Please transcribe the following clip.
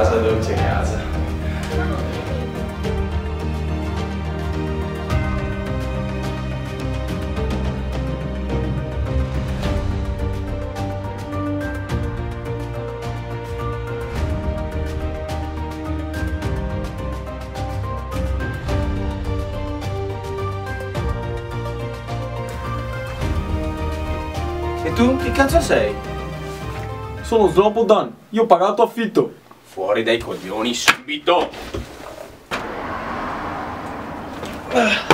veloce a casa. E tu, che cazzo sei? Sono Slobodan, io ho pagato affitto. Fuori dai coglioni subito! Ah.